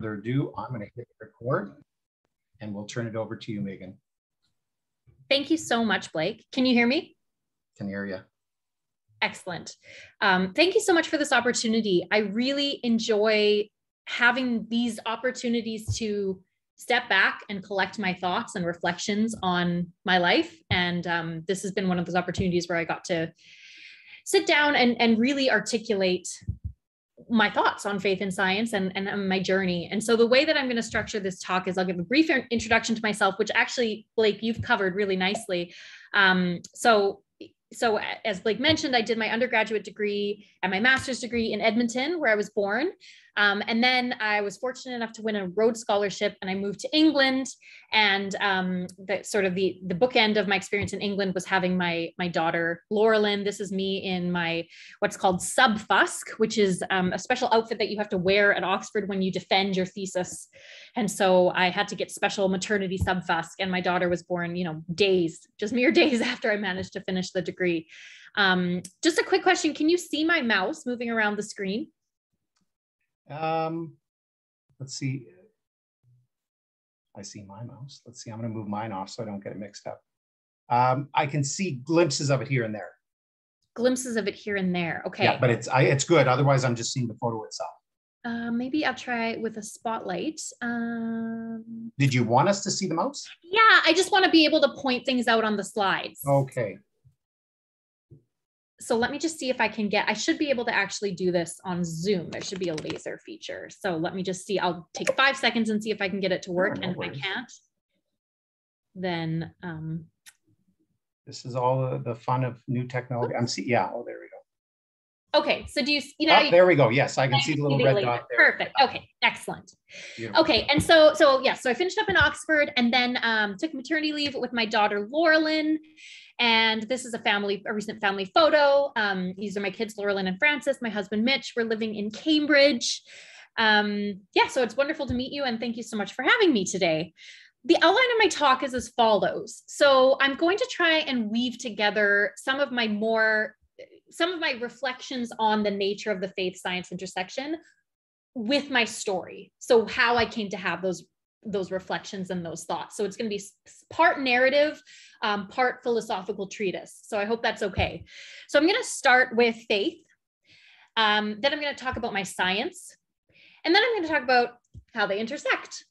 further ado, I'm going to hit record and we'll turn it over to you, Megan. Thank you so much, Blake. Can you hear me? Can hear you. Excellent. Um, thank you so much for this opportunity. I really enjoy having these opportunities to step back and collect my thoughts and reflections on my life. And um, this has been one of those opportunities where I got to sit down and, and really articulate my thoughts on faith and science and, and my journey. And so the way that I'm going to structure this talk is I'll give a brief introduction to myself, which actually, Blake, you've covered really nicely. Um, so so as Blake mentioned, I did my undergraduate degree and my master's degree in Edmonton, where I was born. Um, and then I was fortunate enough to win a Rhodes Scholarship and I moved to England. And um, the sort of the, the bookend of my experience in England was having my, my daughter, Laurelyn. This is me in my what's called subfusc, which is um, a special outfit that you have to wear at Oxford when you defend your thesis. And so I had to get special maternity subfusc and my daughter was born, you know, days, just mere days after I managed to finish the degree. Um, just a quick question. Can you see my mouse moving around the screen? Um, let's see. I see my mouse. Let's see. I'm going to move mine off so I don't get it mixed up. Um, I can see glimpses of it here and there. Glimpses of it here and there. Okay. Yeah, but it's I, it's good. Otherwise, I'm just seeing the photo itself. Uh, maybe I'll try with a spotlight. Um, Did you want us to see the mouse? Yeah, I just want to be able to point things out on the slides. Okay so let me just see if I can get, I should be able to actually do this on Zoom. There should be a laser feature. So let me just see, I'll take five seconds and see if I can get it to work. and if I can't, then. Um, this is all the, the fun of new technology. I'm see, yeah, oh, there we go. Okay, so do you, you know, oh, there we go. Yes, I can I see the little red laser. dot there. Perfect. Okay, excellent. Beautiful. Okay, and so, so yes, yeah, so I finished up in Oxford and then um, took maternity leave with my daughter, Laurelyn. And this is a family, a recent family photo. Um, these are my kids, Laurelyn and Francis, my husband, Mitch. We're living in Cambridge. Um, yeah, so it's wonderful to meet you. And thank you so much for having me today. The outline of my talk is as follows. So I'm going to try and weave together some of my more, some of my reflections on the nature of the faith science intersection with my story. So how I came to have those those reflections and those thoughts. So it's going to be part narrative, um, part philosophical treatise. So I hope that's okay. So I'm going to start with faith. Um, then I'm going to talk about my science. And then I'm going to talk about how they intersect.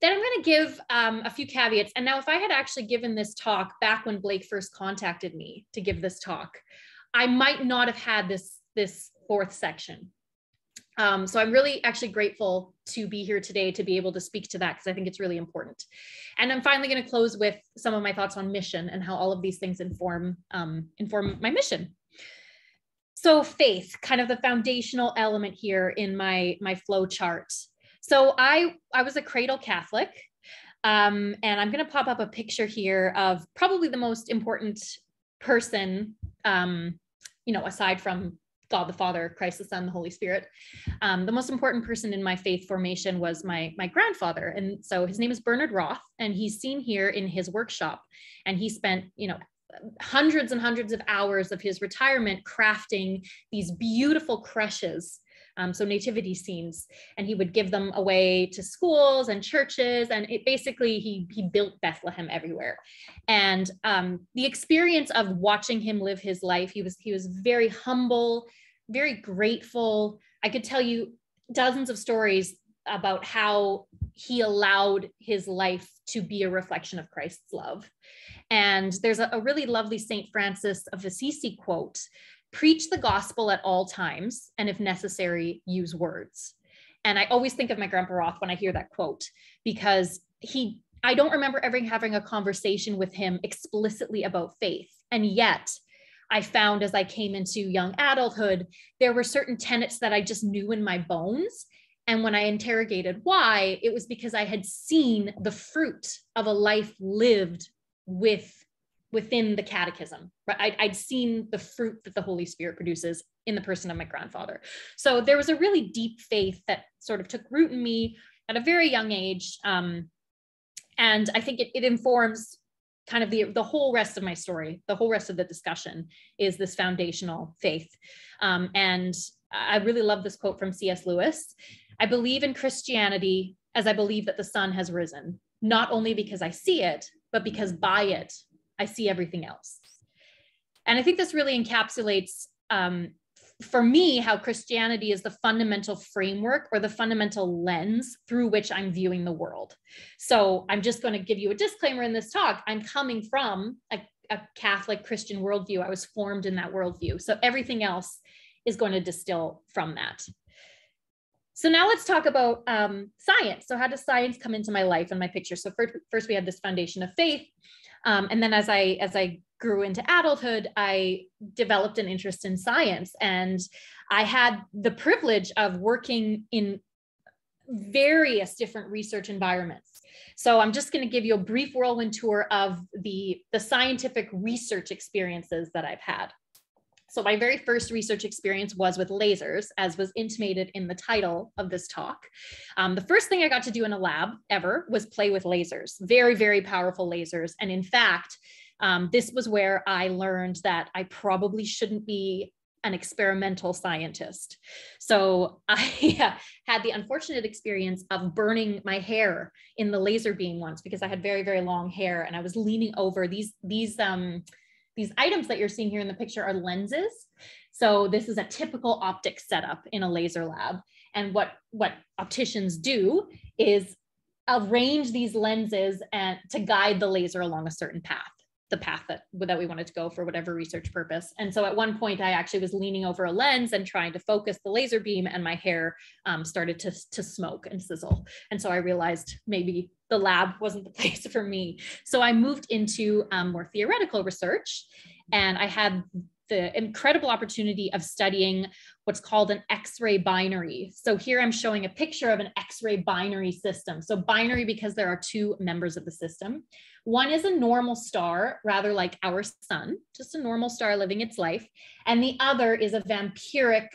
Then I'm going to give um, a few caveats. And now, if I had actually given this talk back when Blake first contacted me to give this talk, I might not have had this, this fourth section um, so I'm really actually grateful to be here today to be able to speak to that because I think it's really important. And I'm finally going to close with some of my thoughts on mission and how all of these things inform um, inform my mission. So faith, kind of the foundational element here in my my flow chart. So I I was a cradle Catholic, um, and I'm going to pop up a picture here of probably the most important person, um, you know, aside from God the Father, Christ the Son, the Holy Spirit. Um, the most important person in my faith formation was my my grandfather, and so his name is Bernard Roth, and he's seen here in his workshop, and he spent you know hundreds and hundreds of hours of his retirement crafting these beautiful creches um, so nativity scenes. And he would give them away to schools and churches. And it basically he he built bethlehem everywhere. And um, the experience of watching him live his life he was he was very humble very grateful i could tell you dozens of stories about how he allowed his life to be a reflection of christ's love and there's a, a really lovely st francis of assisi quote preach the gospel at all times, and if necessary, use words. And I always think of my grandpa Roth when I hear that quote because he, I don't remember ever having a conversation with him explicitly about faith. And yet, I found as I came into young adulthood, there were certain tenets that I just knew in my bones. And when I interrogated why, it was because I had seen the fruit of a life lived with within the catechism right? I'd, seen the fruit that the holy spirit produces in the person of my grandfather. So there was a really deep faith that sort of took root in me at a very young age. Um, and i think it, it informs kind of the, the whole rest of my story the whole rest of the discussion is this foundational faith um, and i really love this quote from cs lewis I believe in Christianity as I believe that the sun has risen, not only because I see it, but because by it, I see everything else. And I think this really encapsulates um, for me how Christianity is the fundamental framework or the fundamental lens through which I'm viewing the world. So I'm just going to give you a disclaimer in this talk. I'm coming from a, a Catholic Christian worldview. I was formed in that worldview. So everything else is going to distill from that. So now let's talk about um, science. So how does science come into my life and my picture? So first, first we had this foundation of faith. Um, and then as I as I grew into adulthood, I developed an interest in science. And I had the privilege of working in various different research environments. So I'm just going to give you a brief whirlwind tour of the, the scientific research experiences that I've had. So my very first research experience was with lasers, as was intimated in the title of this talk. Um, the first thing I got to do in a lab ever was play with lasers, very, very powerful lasers. And in fact, um, this was where I learned that I probably shouldn't be an experimental scientist. So I had the unfortunate experience of burning my hair in the laser beam once because I had very, very long hair and I was leaning over these, these, um, these items that you're seeing here in the picture are lenses. So this is a typical optic setup in a laser lab. And what, what opticians do is arrange these lenses and to guide the laser along a certain path the path that that we wanted to go for whatever research purpose. And so at one point, I actually was leaning over a lens and trying to focus the laser beam, and my hair um, started to to smoke and sizzle. And so I realized maybe the lab wasn't the place for me. So I moved into um, more theoretical research, and I had the incredible opportunity of studying what's called an X-ray binary. So here I'm showing a picture of an X-ray binary system. So binary because there are two members of the system. One is a normal star, rather like our sun, just a normal star living its life. And the other is a vampiric,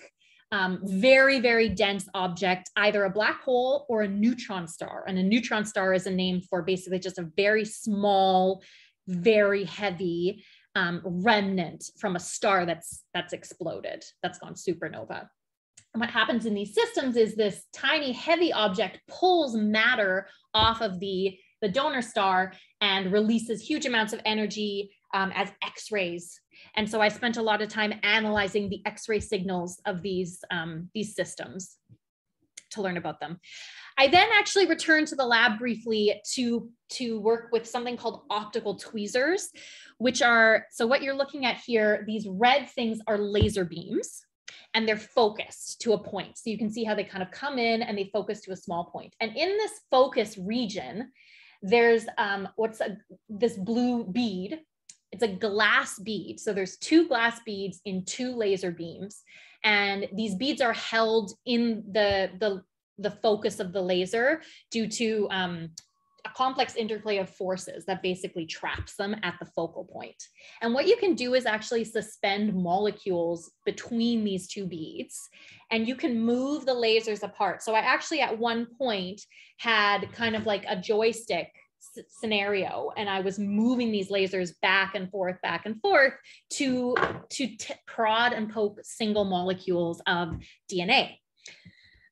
um, very, very dense object, either a black hole or a neutron star. And a neutron star is a name for basically just a very small, very heavy um, remnant from a star that's that's exploded, that's gone supernova. And what happens in these systems is this tiny heavy object pulls matter off of the the donor star and releases huge amounts of energy um, as X-rays. And so I spent a lot of time analyzing the X-ray signals of these, um, these systems to learn about them. I then actually returned to the lab briefly to, to work with something called optical tweezers, which are, so what you're looking at here, these red things are laser beams and they're focused to a point. So you can see how they kind of come in and they focus to a small point. And in this focus region, there's um, what's a, this blue bead. It's a glass bead. So there's two glass beads in two laser beams. And these beads are held in the, the the focus of the laser due to um, a complex interplay of forces that basically traps them at the focal point. And what you can do is actually suspend molecules between these two beads and you can move the lasers apart. So I actually at one point had kind of like a joystick scenario and i was moving these lasers back and forth back and forth to to prod and poke single molecules of dna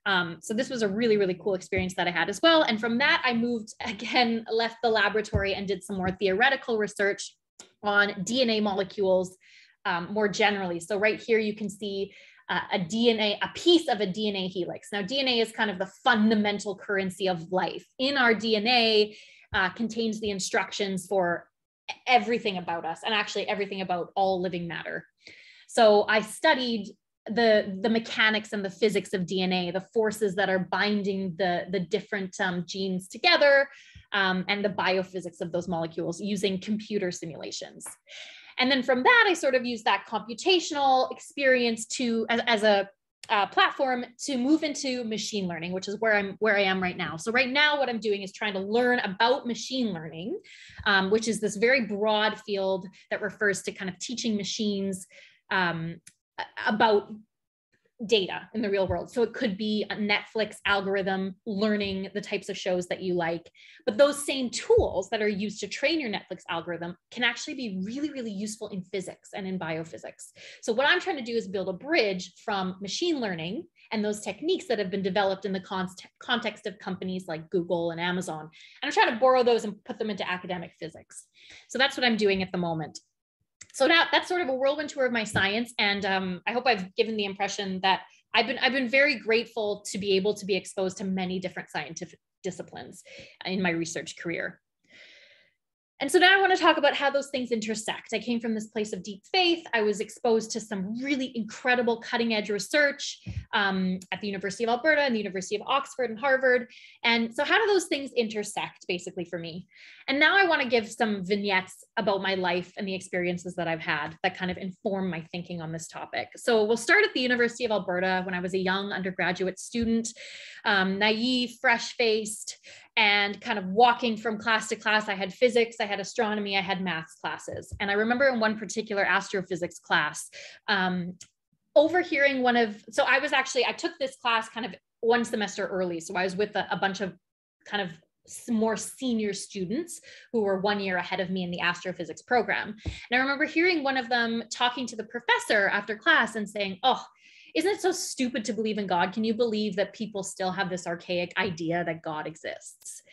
um, so this was a really, really cool experience that I had as well. And from that, I moved again, left the laboratory and did some more theoretical research on DNA molecules um, more generally. So right here, you can see uh, a DNA, a piece of a DNA helix. Now, DNA is kind of the fundamental currency of life. In our DNA uh, contains the instructions for everything about us and actually everything about all living matter. So I studied the the mechanics and the physics of DNA, the forces that are binding the the different um, genes together, um, and the biophysics of those molecules using computer simulations. And then from that, I sort of use that computational experience to as, as a uh, platform to move into machine learning, which is where I'm where I am right now. So right now, what I'm doing is trying to learn about machine learning, um, which is this very broad field that refers to kind of teaching machines um, about data in the real world. So it could be a Netflix algorithm learning the types of shows that you like. But those same tools that are used to train your Netflix algorithm can actually be really, really useful in physics and in biophysics. So what I'm trying to do is build a bridge from machine learning and those techniques that have been developed in the context of companies like Google and Amazon. And I'm trying to borrow those and put them into academic physics. So that's what I'm doing at the moment so now that's sort of a whirlwind tour of my science and um, i hope i've given the impression that i've been i've been very grateful to be able to be exposed to many different scientific disciplines in my research career and so now I want to talk about how those things intersect. I came from this place of deep faith. I was exposed to some really incredible cutting edge research um, at the University of Alberta and the University of Oxford and Harvard. And so, how do those things intersect basically for me? And now I want to give some vignettes about my life and the experiences that I've had that kind of inform my thinking on this topic. So, we'll start at the University of Alberta when I was a young undergraduate student, um, naive, fresh faced and kind of walking from class to class. I had physics, I had astronomy, I had maths classes. And I remember in one particular astrophysics class, um, overhearing one of, so I was actually, I took this class kind of one semester early. So I was with a, a bunch of kind of more senior students who were one year ahead of me in the astrophysics program. And I remember hearing one of them talking to the professor after class and saying, Oh, isn't it so stupid to believe in God? Can you believe that people still have this archaic idea that God exists?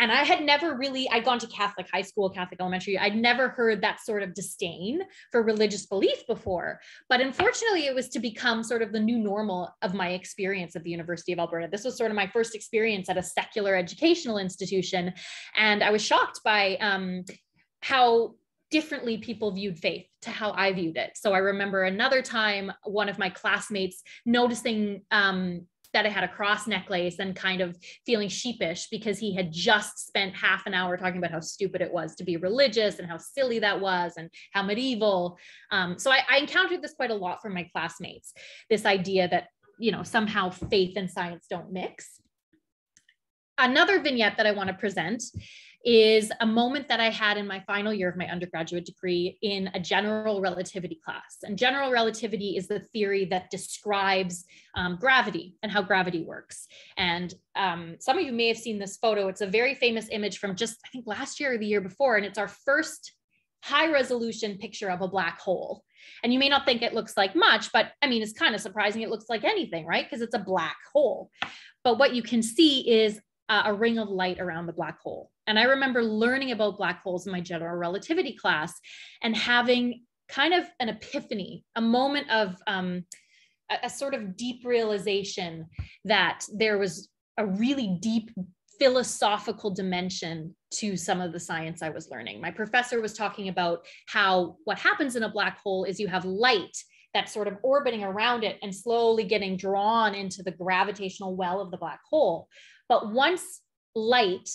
And I had never really, I'd gone to Catholic high school, Catholic elementary. I'd never heard that sort of disdain for religious belief before. But unfortunately, it was to become sort of the new normal of my experience at the University of Alberta. This was sort of my first experience at a secular educational institution. And I was shocked by um, how differently people viewed faith to how I viewed it. So I remember another time, one of my classmates noticing um, that I had a cross necklace and kind of feeling sheepish because he had just spent half an hour talking about how stupid it was to be religious and how silly that was and how medieval. Um, so I, I encountered this quite a lot from my classmates this idea that, you know, somehow faith and science don't mix. Another vignette that I want to present is a moment that I had in my final year of my undergraduate degree in a general relativity class. And general relativity is the theory that describes um, gravity and how gravity works. And um, some of you may have seen this photo. It's a very famous image from just, I think, last year or the year before. And it's our first high resolution picture of a black hole. And you may not think it looks like much, but I mean, it's kind of surprising. It looks like anything, right? Because it's a black hole. But what you can see is uh, a ring of light around the black hole. And I remember learning about black holes in my general relativity class and having kind of an epiphany, a moment of um, a, a sort of deep realization that there was a really deep philosophical dimension to some of the science I was learning. My professor was talking about how what happens in a black hole is you have light that's sort of orbiting around it and slowly getting drawn into the gravitational well of the black hole. But once light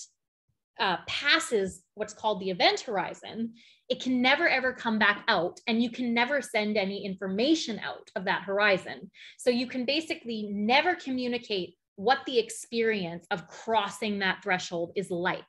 uh, passes what's called the event horizon, it can never ever come back out and you can never send any information out of that horizon. So you can basically never communicate what the experience of crossing that threshold is like.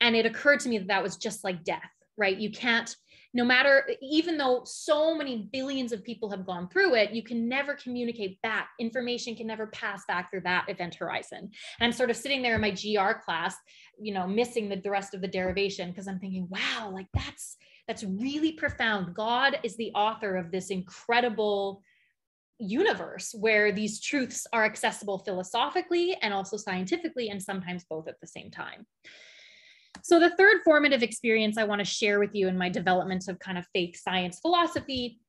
And it occurred to me that that was just like death, right? You can't no matter, even though so many billions of people have gone through it, you can never communicate back. Information can never pass back through that event horizon. And I'm sort of sitting there in my GR class, you know, missing the, the rest of the derivation because I'm thinking, wow, like that's that's really profound. God is the author of this incredible universe where these truths are accessible philosophically and also scientifically, and sometimes both at the same time. So, the third formative experience I want to share with you in my development of kind of faith science philosophy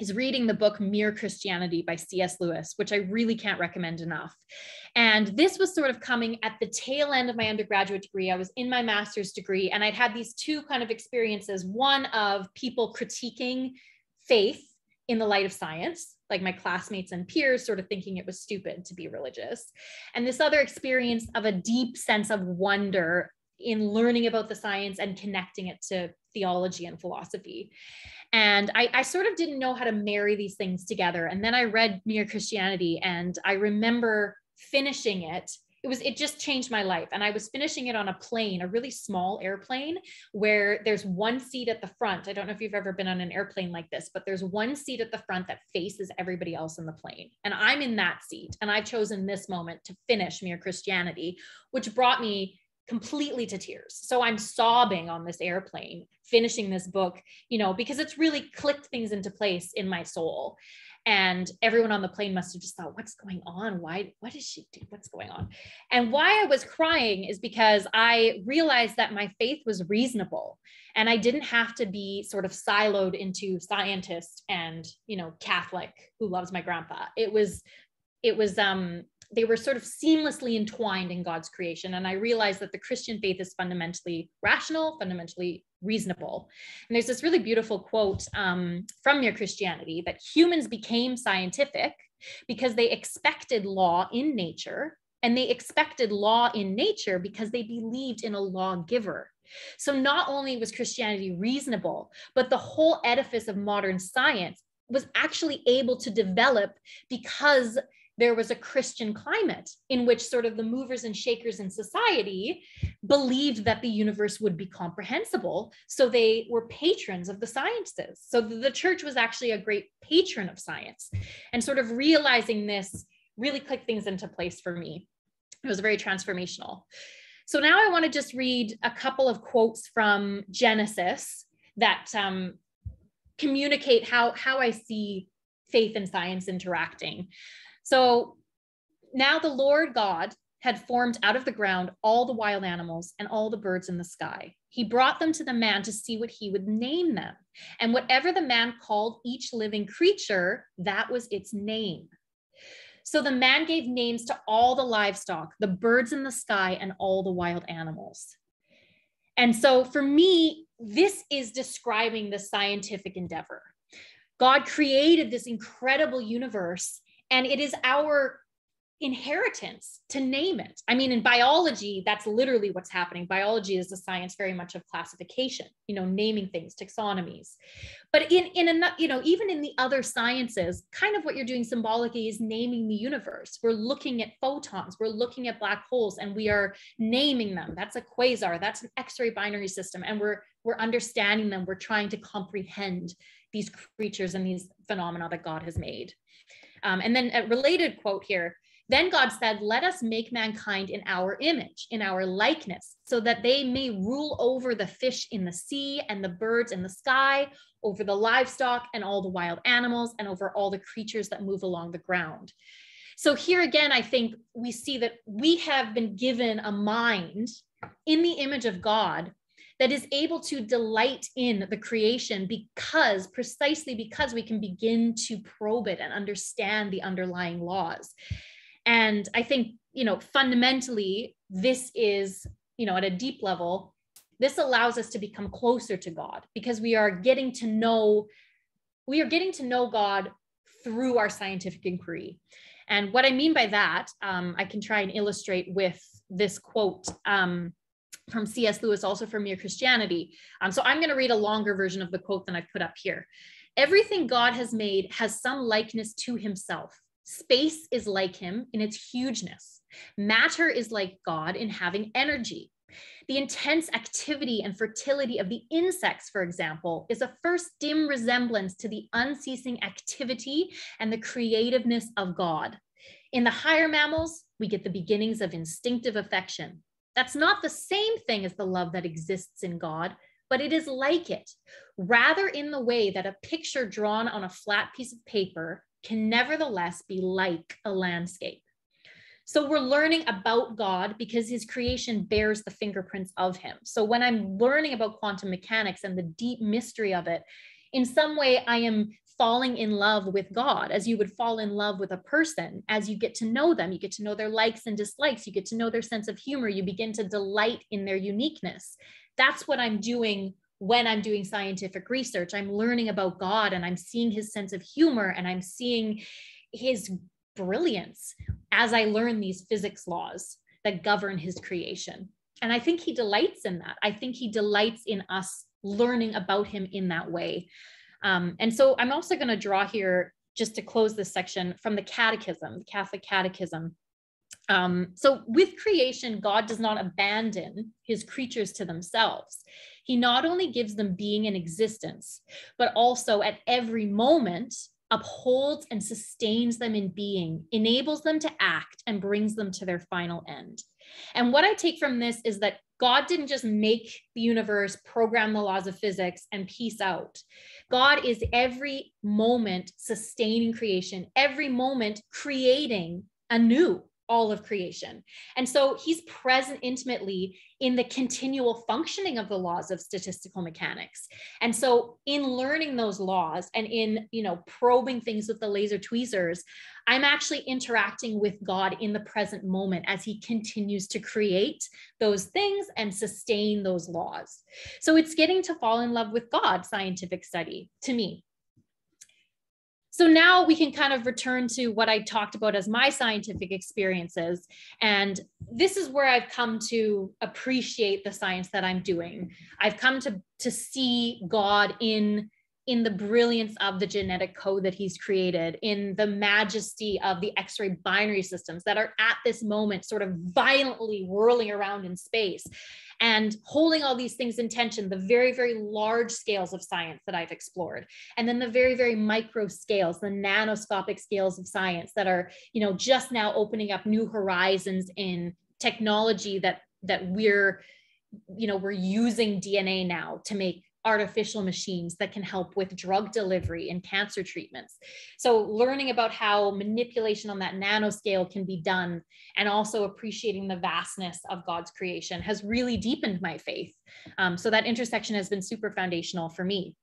is reading the book Mere Christianity by C.S. Lewis, which I really can't recommend enough. And this was sort of coming at the tail end of my undergraduate degree. I was in my master's degree, and I'd had these two kind of experiences one of people critiquing faith in the light of science, like my classmates and peers sort of thinking it was stupid to be religious. And this other experience of a deep sense of wonder in learning about the science and connecting it to theology and philosophy. And I, I, sort of didn't know how to marry these things together. And then I read Mere Christianity, and I remember finishing it it was it just changed my life and i was finishing it on a plane a really small airplane where there's one seat at the front i don't know if you've ever been on an airplane like this but there's one seat at the front that faces everybody else in the plane and i'm in that seat and i've chosen this moment to finish mere christianity which brought me completely to tears. So i'm sobbing on this airplane finishing this book you know because it's really clicked things into place in my soul. And everyone on the plane must have just thought what's going on? Why what is she doing what's going on? And why i was crying is because i realized that my faith was reasonable and i didn't have to be sort of siloed into scientist and you know catholic who loves my grandpa. It was it was um they were sort of seamlessly entwined in God's creation. And I realized that the Christian faith is fundamentally rational, fundamentally reasonable. And there's this really beautiful quote um, from Mere Christianity that humans became scientific because they expected law in nature, and they expected law in nature because they believed in a lawgiver. So not only was Christianity reasonable, but the whole edifice of modern science was actually able to develop because there was a Christian climate in which sort of the movers and shakers in society believed that the universe would be comprehensible. So they were patrons of the sciences. So the church was actually a great patron of science. And sort of realizing this really clicked things into place for me. It was very transformational. So now I want to just read a couple of quotes from Genesis that um, communicate how, how I see faith and science interacting. So now the Lord God had formed out of the ground all the wild animals and all the birds in the sky. He brought them to the man to see what he would name them. And whatever the man called each living creature, that was its name. So the man gave names to all the livestock, the birds in the sky, and all the wild animals. And so for me, this is describing the scientific endeavor. God created this incredible universe and it is our inheritance to name it. I mean, in biology, that's literally what's happening. Biology is a science very much of classification, you know, naming things, taxonomies. But in in a you know, even in the other sciences, kind of what you're doing symbolically is naming the universe. We're looking at photons, we're looking at black holes, and we are naming them. That's a quasar, that's an X-ray binary system, and we're we're understanding them. We're trying to comprehend these creatures and these phenomena that God has made. Um, and then a related quote here then God said, Let us make mankind in our image, in our likeness, so that they may rule over the fish in the sea and the birds in the sky, over the livestock and all the wild animals, and over all the creatures that move along the ground. So, here again, I think we see that we have been given a mind in the image of God that is able to delight in the creation because precisely because we can begin to probe it and understand the underlying laws. And i think you know fundamentally this is you know at a deep level this allows us to become closer to god because we are getting to know we are getting to know god through our scientific inquiry. And what i mean by that um, i can try and illustrate with this quote um, from C.S. Lewis, also from Mere Christianity. Um, so I'm going to read a longer version of the quote than I've put up here. Everything God has made has some likeness to himself. Space is like him in its hugeness. Matter is like God in having energy. The intense activity and fertility of the insects, for example, is a first dim resemblance to the unceasing activity and the creativeness of God. In the higher mammals, we get the beginnings of instinctive affection, that's not the same thing as the love that exists in God, but it is like it, rather in the way that a picture drawn on a flat piece of paper can nevertheless be like a landscape. So we're learning about God because his creation bears the fingerprints of him. So when I'm learning about quantum mechanics and the deep mystery of it, in some way I am falling in love with God as you would fall in love with a person as you get to know them. You get to know their likes and dislikes. You get to know their sense of humor. You begin to delight in their uniqueness. That's what I'm doing when I'm doing scientific research. I'm learning about God and I'm seeing his sense of humor and I'm seeing his brilliance as I learn these physics laws that govern his creation. And I think he delights in that. I think he delights in us learning about him in that way. Um, and so I'm also going to draw here, just to close this section, from the Catechism, the Catholic Catechism. Um, so, with creation, God does not abandon his creatures to themselves. He not only gives them being and existence, but also at every moment upholds and sustains them in being, enables them to act, and brings them to their final end. And what I take from this is that God didn't just make the universe, program the laws of physics, and peace out. God is every moment sustaining creation, every moment creating anew all of creation. And so he's present intimately in the continual functioning of the laws of statistical mechanics. And so in learning those laws and in, you know, probing things with the laser tweezers, I'm actually interacting with God in the present moment as he continues to create those things and sustain those laws. So it's getting to fall in love with God, scientific study to me. So now we can kind of return to what I talked about as my scientific experiences. And this is where I've come to appreciate the science that I'm doing. I've come to, to see God in in the brilliance of the genetic code that he's created, in the majesty of the X ray binary systems that are at this moment sort of violently whirling around in space and holding all these things in tension, the very, very large scales of science that I've explored, and then the very, very micro scales, the nanoscopic scales of science that are, you know, just now opening up new horizons in technology that that we're you know we're using dna now to make artificial machines that can help with drug delivery and cancer treatments. So, learning about how manipulation on that nanoscale can be done and also appreciating the vastness of God's creation has really deepened my faith. Um, so, that intersection has been super foundational for me.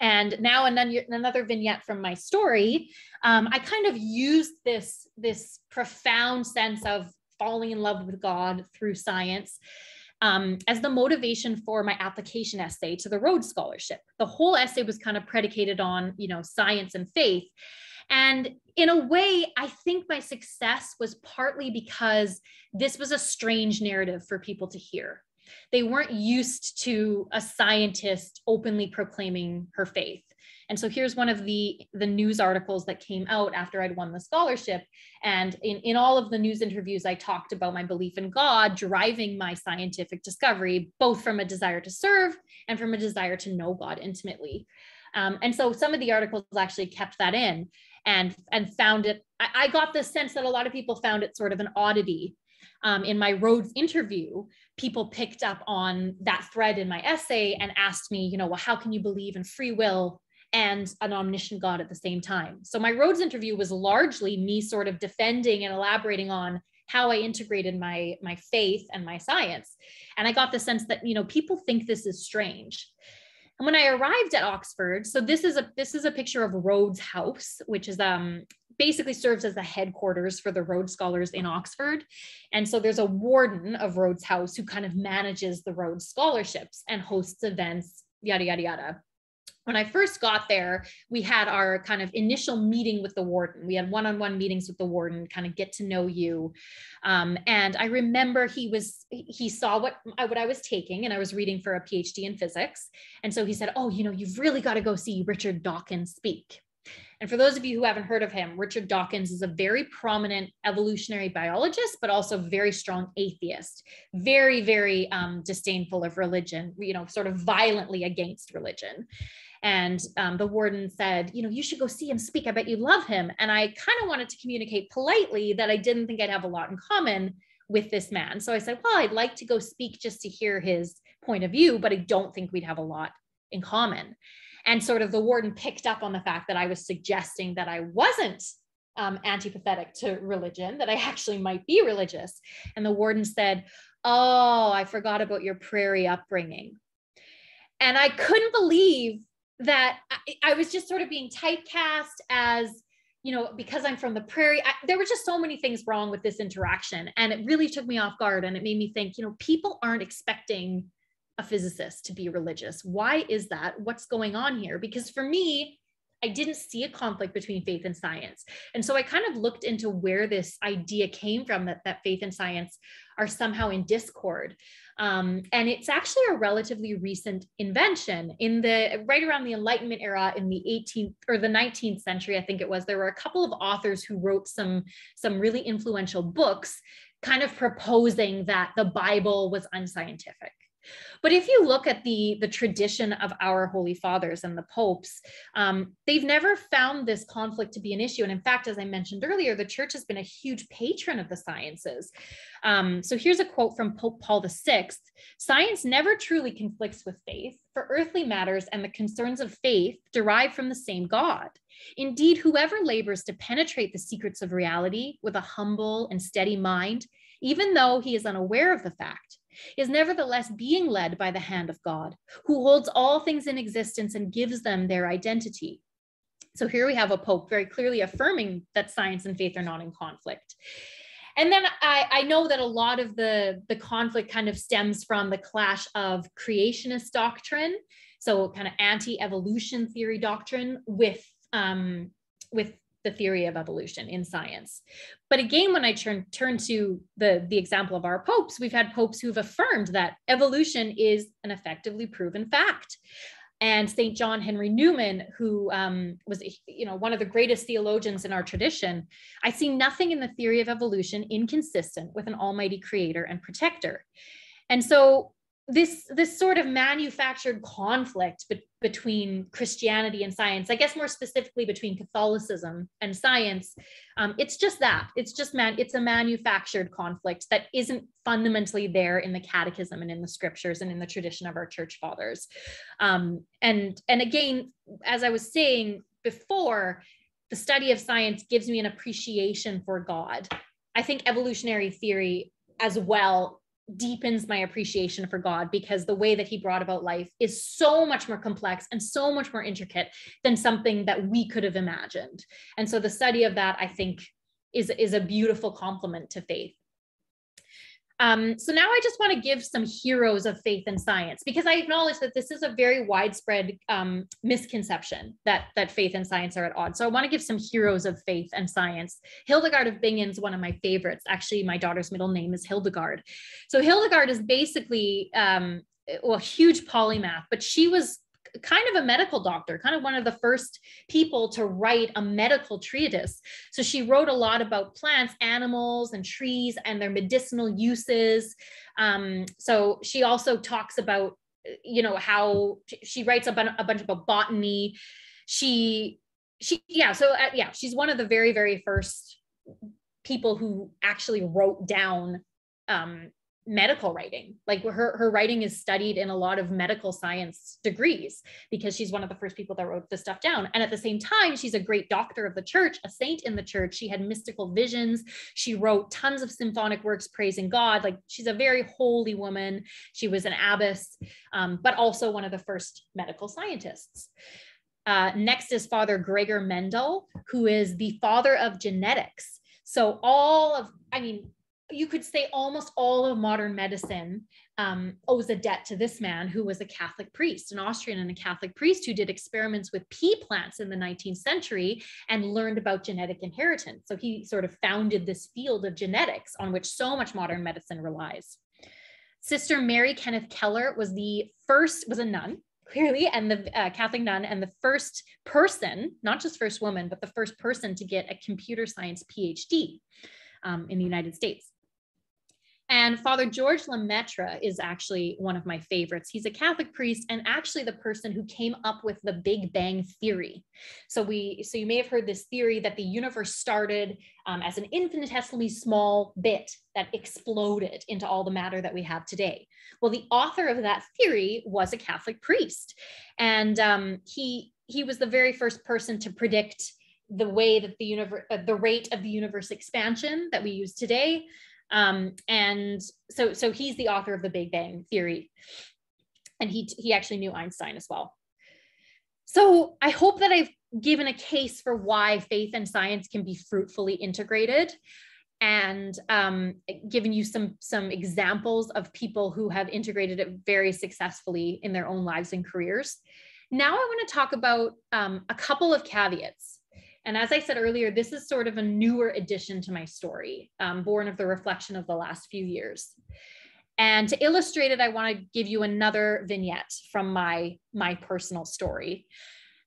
And now another vignette from my story, um, I kind of used this, this profound sense of falling in love with God through science um, as the motivation for my application essay to the Rhodes Scholarship. The whole essay was kind of predicated on, you know, science and faith. And in a way, I think my success was partly because this was a strange narrative for people to hear. They weren't used to a scientist openly proclaiming her faith. And so here's one of the, the news articles that came out after I'd won the scholarship. And in, in all of the news interviews, I talked about my belief in God driving my scientific discovery, both from a desire to serve and from a desire to know God intimately. Um, and so some of the articles actually kept that in and and found it I, I, got the sense that a lot of people found it sort of an oddity um, in my Rhodes interview people picked up on that thread in my essay and asked me you know well how can you believe in free will and an omniscient God at the same time. So my Rhodes interview was largely me sort of defending and elaborating on how I integrated my my faith and my science. And I got the sense that you know people think this is strange. And when I arrived at Oxford, so this is a this is a picture of Rhodes House, which is um basically serves as the headquarters for the Rhodes Scholars in Oxford. And so there's a warden of Rhodes House who kind of manages the Rhodes scholarships and hosts events, yada yada yada when I first got there, we had our kind of initial meeting with the warden. We had one-on-one meetings with the warden, kind of get to know you. Um, and I remember he was he saw what what I was taking, and I was reading for a PhD in physics. And so he said, "Oh, you know, you've really got to go see Richard Dawkins speak." And for those of you who haven't heard of him, Richard Dawkins is a very prominent evolutionary biologist, but also very strong atheist, very, very um, disdainful of religion, you know, sort of violently against religion. And um, the warden said, you know, you should go see him speak. I bet you love him. And I kind of wanted to communicate politely that I didn't think I'd have a lot in common with this man. So I said, well, I'd like to go speak just to hear his point of view, but I don't think we'd have a lot in common. And sort of the warden picked up on the fact that I was suggesting that I wasn't um, antipathetic to religion, that I actually might be religious. And the warden said, Oh, I forgot about your prairie upbringing. And I couldn't believe that I, I, was just sort of being typecast as you know because i'm from the prairie I, there were just so many things wrong with this interaction. And it really took me off guard and it made me think you know people aren't expecting a physicist to be religious. Why is that? What's going on here? Because for me I didn't see a conflict between faith and science. And so I kind of looked into where this idea came from that, that faith and science are somehow in discord. Um, and it's actually a relatively recent invention in the right around the Enlightenment era in the 18th or the 19th century, I think it was. There were a couple of authors who wrote some, some really influential books kind of proposing that the Bible was unscientific. But if you look at the, the tradition of our holy fathers and the popes, um, they've never found this conflict to be an issue. And in fact, as I mentioned earlier, the church has been a huge patron of the sciences. Um, so here's a quote from Pope Paul VI Science never truly conflicts with faith, for earthly matters and the concerns of faith derive from the same God. Indeed, whoever labors to penetrate the secrets of reality with a humble and steady mind, even though he is unaware of the fact, is nevertheless being led by the hand of God, who holds all things in existence and gives them their identity. So here we have a pope very clearly affirming that science and faith are not in conflict. And then I, I know that a lot of the, the conflict kind of stems from the clash of creationist doctrine, so kind of anti-evolution theory doctrine with um, with the theory of evolution in science. But again, when I turn, turn to the, the example of our popes, we've had popes who've affirmed that evolution is an effectively proven fact. And St. John Henry Newman, who um, was you know, one of the greatest theologians in our tradition, I see nothing in the theory of evolution inconsistent with an almighty creator and protector. And so this this sort of manufactured conflict be- between Christianity and science, I guess more specifically between Catholicism and science, um, it's just that it's just man it's a manufactured conflict that isn't fundamentally there in the Catechism and in the Scriptures and in the tradition of our Church Fathers. Um, and and again, as I was saying before, the study of science gives me an appreciation for God. I think evolutionary theory as well deepens my appreciation for God because the way that he brought about life is so much more complex and so much more intricate than something that we could have imagined. And so the study of that, I think, is, is a beautiful complement to faith. Um, so now I just want to give some heroes of faith and science because I acknowledge that this is a very widespread um, misconception that that faith and science are at odds. So I want to give some heroes of faith and science. Hildegard of Bingen is one of my favorites. Actually, my daughter's middle name is Hildegard. So Hildegard is basically um, well, a huge polymath, but she was kind of a medical doctor, kind of one of the first people to write a medical treatise. So she wrote a lot about plants, animals, and trees and their medicinal uses. Um, so she also talks about, you know, how she writes a, a bunch about botany. She, she, yeah. So uh, yeah, she's one of the very, very first people who actually wrote down um, medical writing. Like her her writing is studied in a lot of medical science degrees because she's one of the first people that wrote this stuff down. And at the same time she's a great doctor of the church a saint in the church. She had mystical visions. She wrote tons of symphonic works praising god. Like she's a very holy woman. She was an abbess um, but also one of the first medical scientists. Uh, next is father gregor mendel who is the father of genetics. So all of i mean you could say almost all of modern medicine um, owes a debt to this man who was a Catholic priest, an Austrian and a Catholic priest who did experiments with pea plants in the 19th century and learned about genetic inheritance. So he sort of founded this field of genetics on which so much modern medicine relies. Sister Mary Kenneth Keller was the first, was a nun, clearly, and the uh, Catholic nun, and the first person, not just first woman, but the first person to get a computer science PhD um, in the United States. And Father George Lemaitre is actually one of my favorites. He's a Catholic priest and actually the person who came up with the Big Bang theory. So we, so you may have heard this theory that the universe started um, as an infinitesimally small bit that exploded into all the matter that we have today. Well, the author of that theory was a Catholic priest, and um, he he was the very first person to predict the way that the universe, uh, the rate of the universe expansion that we use today. Um, and so, so he's the author of the Big Bang Theory. And he, he actually knew Einstein as well. So I hope that I've given a case for why faith and science can be fruitfully integrated and um, given you some some examples of people who have integrated it very successfully in their own lives and careers Now I want to talk about um, a couple of caveats. And as I said earlier, this is sort of a newer addition to my story, um, born of the reflection of the last few years. And to illustrate it, I want to give you another vignette from my, my personal story.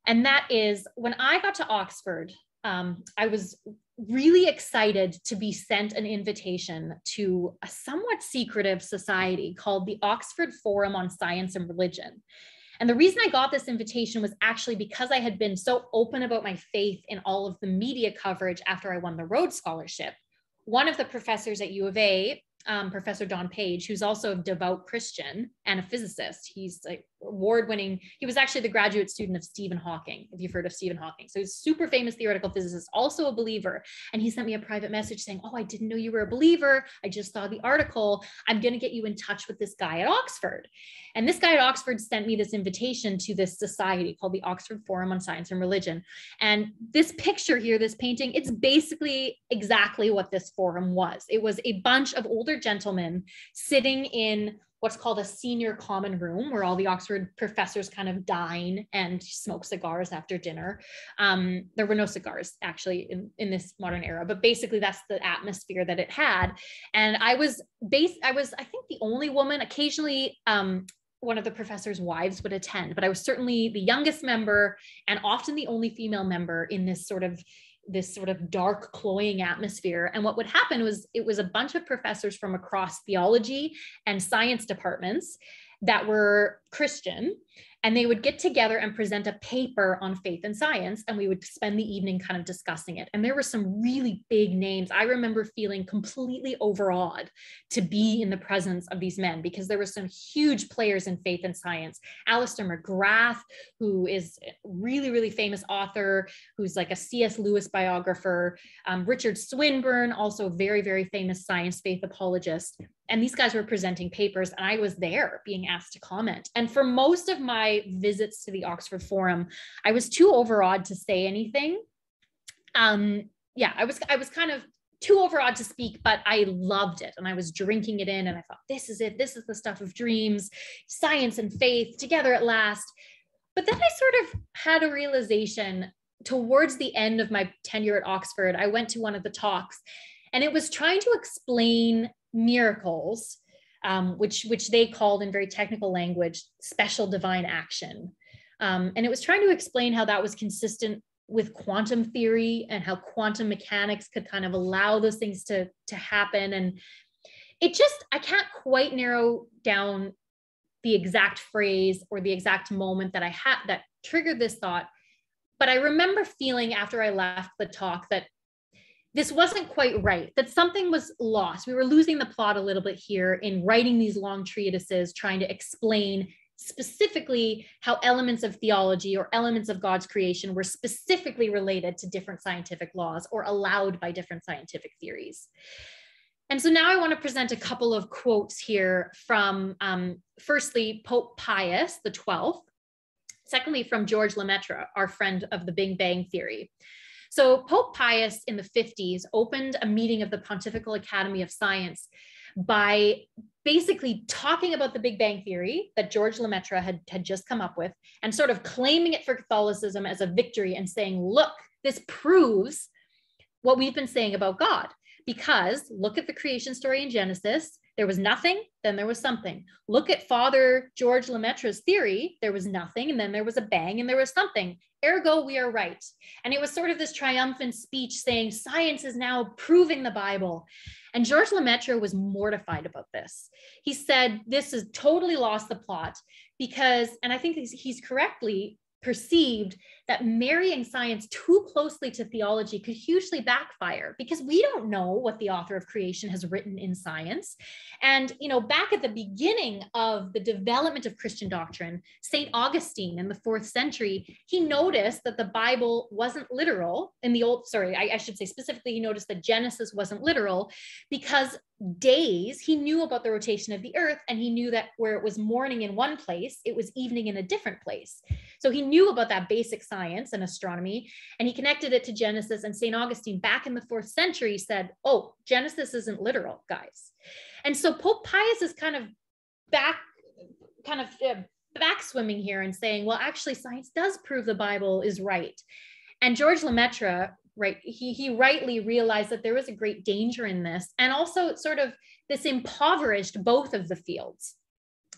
And that is when I got to Oxford, um, I was really excited to be sent an invitation to a somewhat secretive society called the Oxford Forum on Science and Religion. And the reason I got this invitation was actually because I had been so open about my faith in all of the media coverage after I won the Rhodes Scholarship. One of the professors at U of A um, Professor Don Page, who's also a devout Christian and a physicist. He's like award winning. He was actually the graduate student of Stephen Hawking, if you've heard of Stephen Hawking. So he's super famous theoretical physicist, also a believer. And he sent me a private message saying, Oh, I didn't know you were a believer. I just saw the article. I'm going to get you in touch with this guy at Oxford. And this guy at Oxford sent me this invitation to this society called the Oxford Forum on Science and Religion. And this picture here, this painting, it's basically exactly what this forum was. It was a bunch of older gentlemen sitting in what's called a senior common room where all the Oxford professors kind of dine and smoke cigars after dinner. Um, there were no cigars actually in, in this modern era, but basically that's the atmosphere that it had. And I was based, I was, I think the only woman occasionally, um, one of the professor's wives would attend, but I was certainly the youngest member and often the only female member in this sort of this sort of dark cloying atmosphere. And what would happen was it was a bunch of professors from across theology and science departments that were christian and they would get together and present a paper on faith and science and we would spend the evening kind of discussing it. And there were some really big names. I remember feeling completely overawed to be in the presence of these men because there were some huge players in faith and science. Alister mcgrath who is a really really famous author who's like a cs lewis biographer. Um, richard swinburne also very very famous science faith apologist and these guys were presenting papers and i was there being asked to comment. And for most of my visits to the oxford forum i was too overawed to say anything. Um yeah i was i was kind of too overawed to speak but i loved it and i was drinking it in and i thought this is it. This is the stuff of dreams science and faith together at last. But then i sort of had a realization towards the end of my tenure at oxford i went to one of the talks and it was trying to explain miracles, um, which which they called in very technical language special divine action. Um, and it was trying to explain how that was consistent with quantum theory and how quantum mechanics could kind of allow those things to to happen. And it just I can't quite narrow down the exact phrase or the exact moment that I had that triggered this thought. But I remember feeling after I left the talk that this wasn't quite right, that something was lost. We were losing the plot a little bit here in writing these long treatises, trying to explain specifically how elements of theology or elements of God's creation were specifically related to different scientific laws or allowed by different scientific theories. And so now I want to present a couple of quotes here from, um, firstly, Pope Pius the 12th, secondly, from George Lemaitre, our friend of the Big Bang Theory. So Pope Pius in the 50s opened a meeting of the Pontifical Academy of Science by basically talking about the Big Bang Theory that George Lemaitre had, had just come up with and sort of claiming it for Catholicism as a victory and saying, look, this proves what we've been saying about God. Because look at the creation story in Genesis. There was nothing, then there was something. Look at Father George Lemaitre's theory. There was nothing, and then there was a bang, and there was something. Ergo, we are right. And it was sort of this triumphant speech saying, science is now proving the Bible. And George Lemaitre was mortified about this. He said, This has totally lost the plot because, and I think he's correctly perceived that marrying science too closely to theology could hugely backfire because we don't know what the author of creation has written in science. And, you know, back at the beginning of the development of Christian doctrine, St. Augustine in the fourth century, he noticed that the Bible wasn't literal in the old, sorry, I, I should say specifically, he noticed that Genesis wasn't literal because days he knew about the rotation of the earth and he knew that where it was morning in one place it was evening in a different place so he knew about that basic science and astronomy and he connected it to genesis and st augustine back in the fourth century said oh genesis isn't literal guys and so pope pius is kind of back kind of uh, backswimming here and saying, well, actually, science does prove the Bible is right. And George Lemaitre, right, he, he rightly realized that there was a great danger in this. And also, sort of, this impoverished both of the fields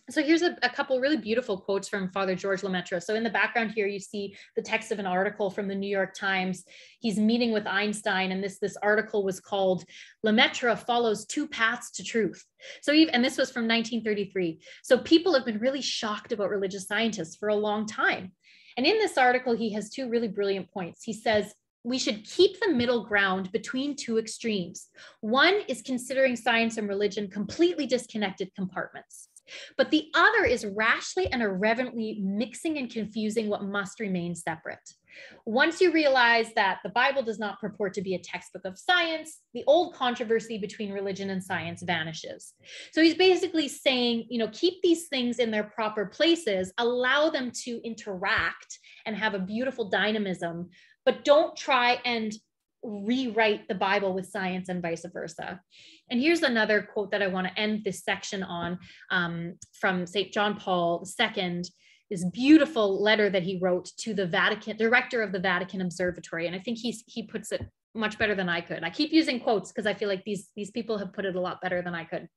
so here's a, a, couple really beautiful quotes from Father George Lemaitre. So in the background here, you see the text of an article from the New York Times. He's meeting with Einstein, and this this article was called "Lemaitre follows two paths to truth." So even, and this was from 1933. So people have been really shocked about religious scientists for a long time. And in this article, he has two really brilliant points. He says we should keep the middle ground between two extremes. One is considering science and religion completely disconnected compartments. But the other is rashly and irreverently mixing and confusing what must remain separate. Once you realize that the Bible does not purport to be a textbook of science, the old controversy between religion and science vanishes. So he's basically saying, you know, keep these things in their proper places, allow them to interact and have a beautiful dynamism, but don't try and rewrite the Bible with science and vice versa. And here's another quote that I want to end this section on um, from St. John Paul II, this beautiful letter that he wrote to the Vatican, director of the Vatican Observatory. And I think he's, he puts it much better than I could. I keep using quotes because I feel like these, these people have put it a lot better than I could.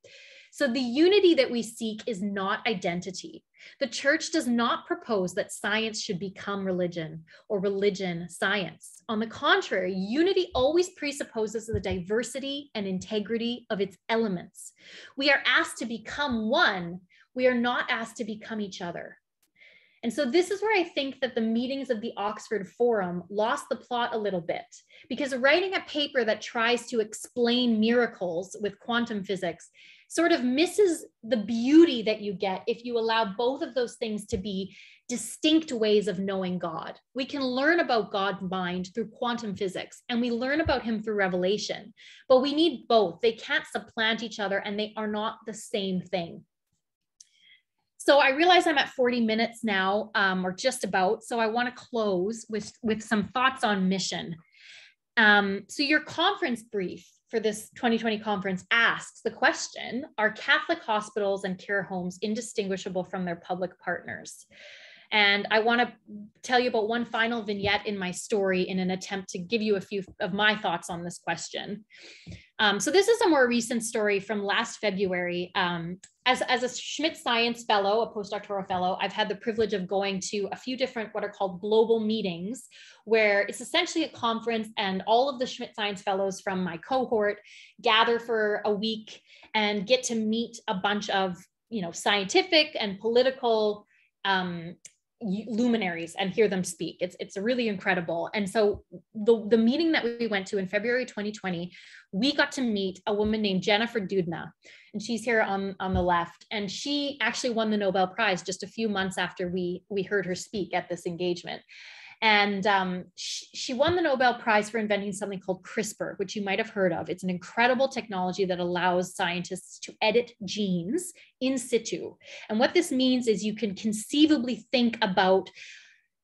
So the unity that we seek is not identity. The church does not propose that science should become religion or religion science. On the contrary, unity always presupposes the diversity and integrity of its elements. We are asked to become one, we are not asked to become each other. And so this is where I think that the meetings of the Oxford Forum lost the plot a little bit because writing a paper that tries to explain miracles with quantum physics sort of misses the beauty that you get if you allow both of those things to be distinct ways of knowing God. We can learn about God's mind through quantum physics and we learn about him through revelation, but we need both. They can't supplant each other and they are not the same thing. So I realize I'm at 40 minutes now, um, or just about. So I want to close with, with some thoughts on mission. Um, so your conference brief for this 2020 conference asks the question Are Catholic hospitals and care homes indistinguishable from their public partners? And I want to tell you about one final vignette in my story in an attempt to give you a few of my thoughts on this question. Um, so, this is a more recent story from last February. Um, as, as a Schmidt Science Fellow, a postdoctoral fellow, I've had the privilege of going to a few different what are called global meetings, where it's essentially a conference and all of the Schmidt Science Fellows from my cohort gather for a week and get to meet a bunch of you know scientific and political um, luminaries and hear them speak. It's it's really incredible. And so the the meeting that we went to in February 2020, we got to meet a woman named Jennifer Doudna, and she's here on on the left. And she actually won the Nobel Prize just a few months after we we heard her speak at this engagement. And um, she, she won the Nobel Prize for inventing something called CRISPR, which you might have heard of. It's an incredible technology that allows scientists to edit genes in situ. And what this means is you can conceivably think about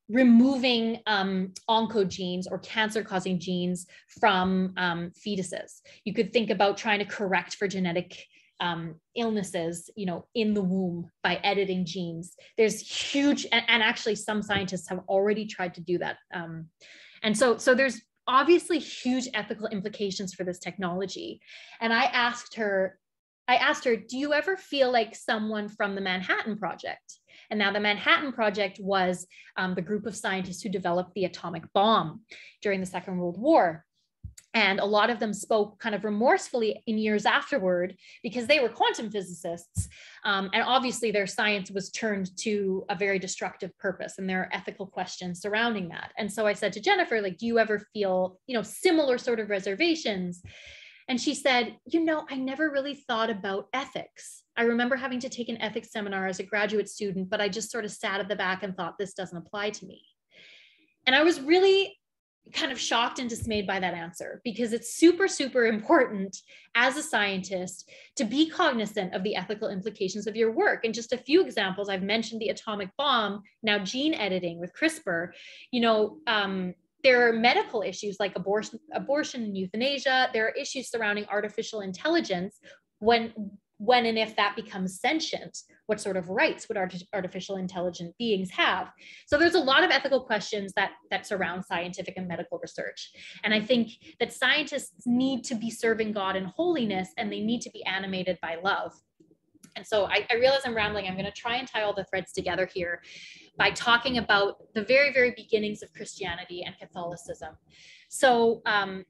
removing um, oncogenes or cancer causing genes from um, fetuses. You could think about trying to correct for genetic um, illnesses, you know, in the womb by editing genes. There's huge, and, and actually some scientists have already tried to do that. Um, and so, so there's obviously huge ethical implications for this technology. And I asked her, I asked her, do you ever feel like someone from the Manhattan Project? And now the Manhattan Project was um, the group of scientists who developed the atomic bomb during the Second World War. And a lot of them spoke kind of remorsefully in years afterward because they were quantum physicists. Um, and obviously, their science was turned to a very destructive purpose, and there are ethical questions surrounding that. And so I said to Jennifer, like, do you ever feel, you know, similar sort of reservations? And she said, you know, I never really thought about ethics. I remember having to take an ethics seminar as a graduate student, but I just sort of sat at the back and thought, this doesn't apply to me. And I was really kind of shocked and dismayed by that answer because it's super, super important as a scientist to be cognizant of the ethical implications of your work. And just a few examples I've mentioned the atomic bomb, now gene editing with CRISPR. You know, um, there are medical issues like abortion, abortion and euthanasia. There are issues surrounding artificial intelligence when when and if that becomes sentient, what sort of rights would art- artificial intelligent beings have? So there's a lot of ethical questions that that surround scientific and medical research. And I think that scientists need to be serving God in holiness and they need to be animated by love. And so I, I realize I'm rambling. I'm going to try and tie all the threads together here by talking about the very, very beginnings of Christianity and Catholicism. So, um,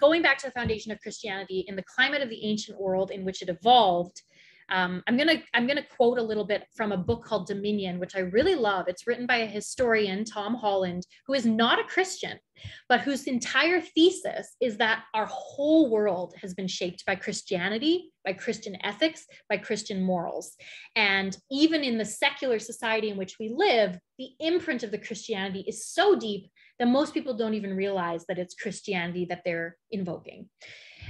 going back to the foundation of Christianity in the climate of the ancient world in which it evolved, um, I'm gonna I'm gonna quote a little bit from a book called Dominion, which I really love. It's written by a historian, Tom Holland, who is not a Christian, but whose entire thesis is that our whole world has been shaped by Christianity, by Christian ethics, by Christian morals, and even in the secular society in which we live, the imprint of the Christianity is so deep that most people don't even realize that it's Christianity that they're invoking.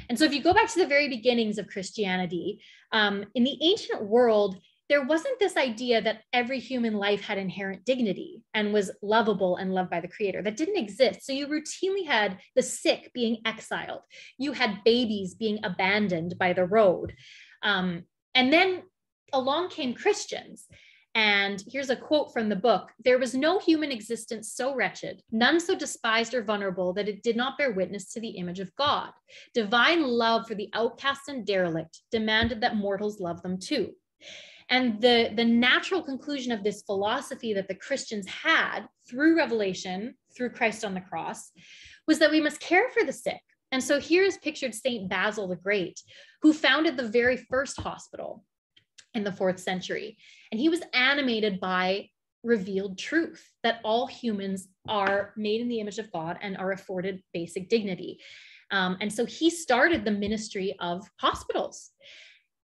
And so, if you go back to the very beginnings of Christianity, um, in the ancient world, there wasn't this idea that every human life had inherent dignity and was lovable and loved by the creator. That didn't exist. So you routinely had the sick being exiled, you had babies being abandoned by the road. Um, and then along came Christians. And here's a quote from the book There was no human existence so wretched, none so despised or vulnerable that it did not bear witness to the image of God. Divine love for the outcast and derelict demanded that mortals love them too. And the, the natural conclusion of this philosophy that the Christians had through revelation, through Christ on the cross, was that we must care for the sick. And so here is pictured St. Basil the Great, who founded the very first hospital in the fourth century. And he was animated by revealed truth that all humans are made in the image of God and are afforded basic dignity. Um, and so he started the ministry of hospitals.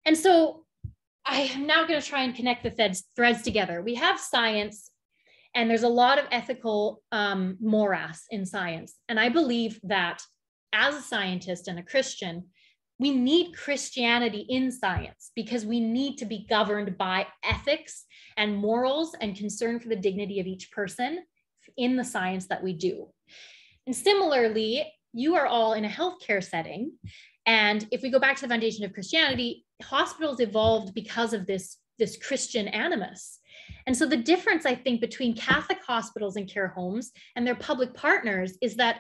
And so I am now going to try and connect the threads, threads together. We have science, and there's a lot of ethical um, morass in science. And I believe that as a scientist and a Christian, we need Christianity in science because we need to be governed by ethics and morals and concern for the dignity of each person in the science that we do. And similarly, you are all in a healthcare setting. And if we go back to the foundation of Christianity, hospitals evolved because of this, this Christian animus. And so the difference, I think, between Catholic hospitals and care homes and their public partners is that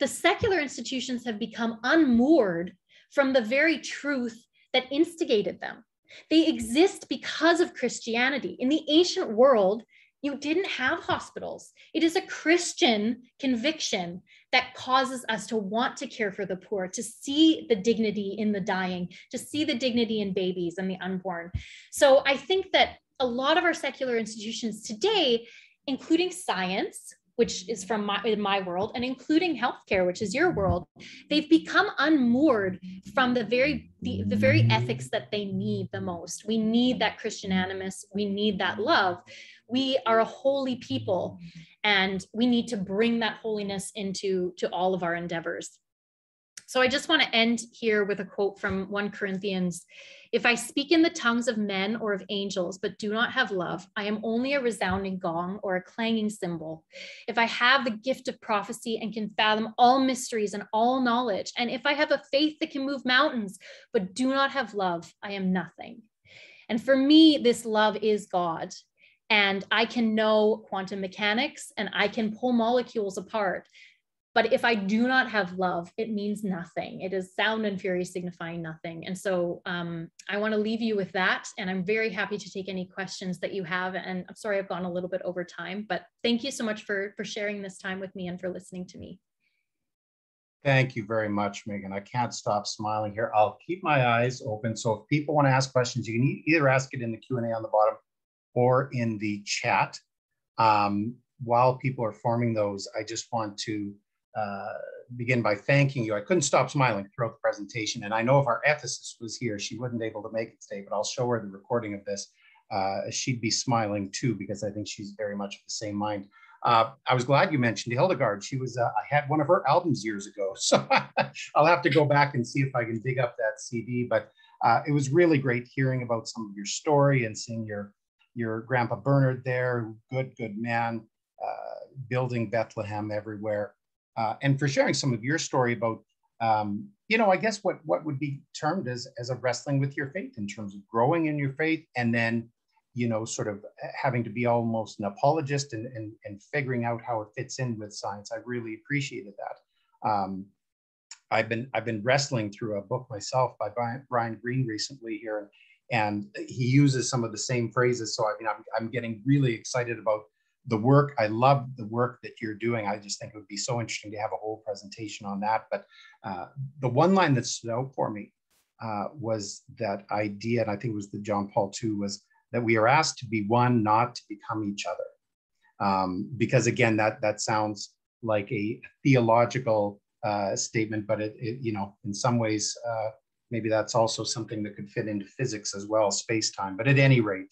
the secular institutions have become unmoored from the very truth that instigated them. They exist because of Christianity. In the ancient world, you didn't have hospitals. It is a Christian conviction that causes us to want to care for the poor, to see the dignity in the dying, to see the dignity in babies and the unborn. So I think that a lot of our secular institutions today, including science, which is from my my world, and including healthcare, which is your world, they've become unmoored from the very the, the very ethics that they need the most. We need that Christian animus, we need that love. We are a holy people, and we need to bring that holiness into to all of our endeavors. So I just want to end here with a quote from 1 Corinthians. If I speak in the tongues of men or of angels, but do not have love, I am only a resounding gong or a clanging cymbal. If I have the gift of prophecy and can fathom all mysteries and all knowledge, and if I have a faith that can move mountains, but do not have love, I am nothing. And for me, this love is God. And I can know quantum mechanics and I can pull molecules apart. But if I do not have love, it means nothing. It is sound and fury signifying nothing. And so um, I want to leave you with that. And I'm very happy to take any questions that you have. And I'm sorry I've gone a little bit over time, but thank you so much for, for sharing this time with me and for listening to me. Thank you very much, Megan. I can't stop smiling here. I'll keep my eyes open. So if people want to ask questions, you can either ask it in the Q&A on the bottom or in the chat. Um, while people are forming those, I just want to uh, begin by thanking you. I couldn't stop smiling throughout the presentation. And I know if our ethicist was here, she wouldn't able to make it today, but I'll show her the recording of this. Uh, she'd be smiling too, because I think she's very much of the same mind. Uh, I was glad you mentioned Hildegard. She was, uh, I had one of her albums years ago. So I'll have to go back and see if I can dig up that CD. But uh, it was really great hearing about some of your story and seeing your, your grandpa Bernard there, good, good man, building Bethlehem everywhere uh, and for sharing some of your story about um, you know, I guess what what would be termed as as a wrestling with your faith in terms of growing in your faith, and then, you know, sort of having to be almost an apologist and and, and figuring out how it fits in with science. I really appreciated that. Um, I've been I've been wrestling through a book myself by Brian, Greene recently here, and he uses some of the same phrases. So I mean, I'm I'm getting really excited about the work. I love the work that you're doing. I just think it would be so interesting to have a whole presentation on that. But uh, the one line that stood out for me uh, was that idea, and I think it was the John Paul II, was that we are asked to be one, not to become each other. Um, because again, that that sounds like a theological uh, statement, but it, it, you know, in some ways, uh, maybe that's also something that could fit into physics as well, space time. But at any rate,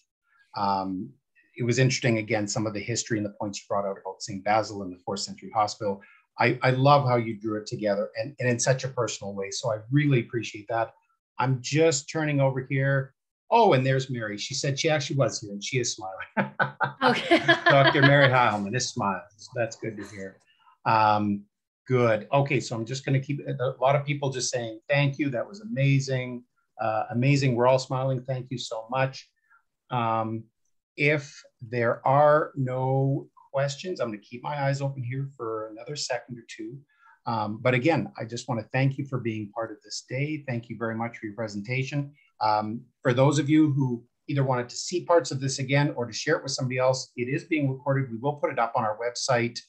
um, it was interesting again some of the history and the points you brought out about St. Basil and the fourth century hospital. I, I love how you drew it together and, and in such a personal way. So I really appreciate that. I'm just turning over here. Oh, and there's Mary. She said she actually was here and she is smiling. okay. Dr. Mary Heilman is smiling. So that's good to hear. Um, good. Okay, so I'm just going to keep a lot of people just saying thank you. That was amazing. Uh, amazing. We're all smiling. Thank you so much. Um, if there are no questions, I'm going to keep my eyes open here for another second or two. Um, but again, I just want to thank you for being part of this day. Thank you very much for your presentation. Um, for those of you who either wanted to see parts of this again or to share it with somebody else, it is being recorded. We will put it up on our website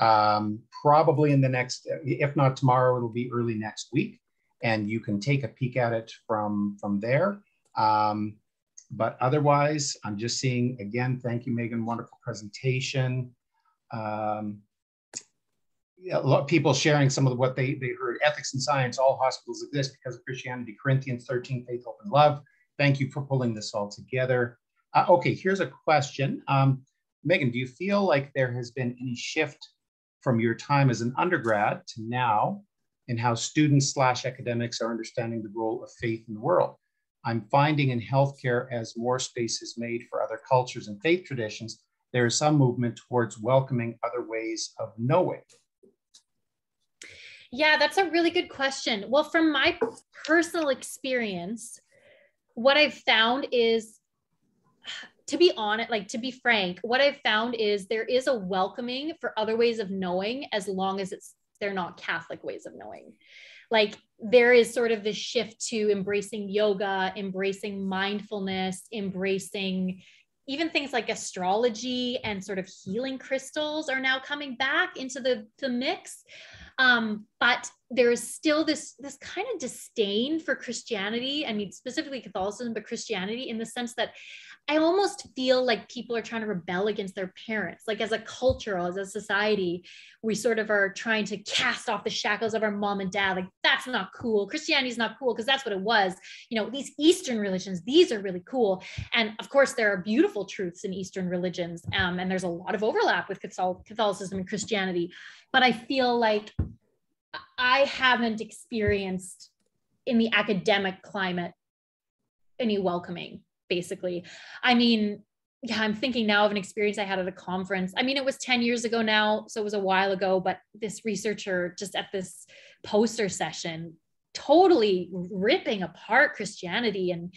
um, probably in the next, if not tomorrow, it'll be early next week. And you can take a peek at it from, from there. Um, but otherwise, I'm just seeing, again, thank you, Megan, wonderful presentation. Um, a lot of people sharing some of what they, they heard. Ethics and science, all hospitals exist because of Christianity, Corinthians 13, faith, hope, and love. Thank you for pulling this all together. Uh, okay, here's a question. Um, Megan, do you feel like there has been any shift from your time as an undergrad to now in how students slash academics are understanding the role of faith in the world? I'm finding in healthcare as more space is made for other cultures and faith traditions, there is some movement towards welcoming other ways of knowing. Yeah, that's a really good question. Well, from my personal experience, what I've found is to be honest, like to be frank, what I've found is there is a welcoming for other ways of knowing as long as it's they're not Catholic ways of knowing like there is sort of this shift to embracing yoga, embracing mindfulness, embracing even things like astrology and sort of healing crystals are now coming back into the, the mix. Um, but there is still this this kind of disdain for Christianity. I mean, specifically Catholicism, but Christianity in the sense that I almost feel like people are trying to rebel against their parents. Like as a culture, as a society, we sort of are trying to cast off the shackles of our mom and dad. Like that's not cool. Christianity is not cool because that's what it was. You know, these Eastern religions, these are really cool. And of course, there are beautiful truths in Eastern religions, um, and there's a lot of overlap with Catholicism and Christianity. But I feel like I haven't experienced in the academic climate any welcoming basically. I mean, yeah, I'm thinking now of an experience I had at a conference. I mean, it was 10 years ago now, so it was a while ago, but this researcher just at this poster session totally ripping apart Christianity and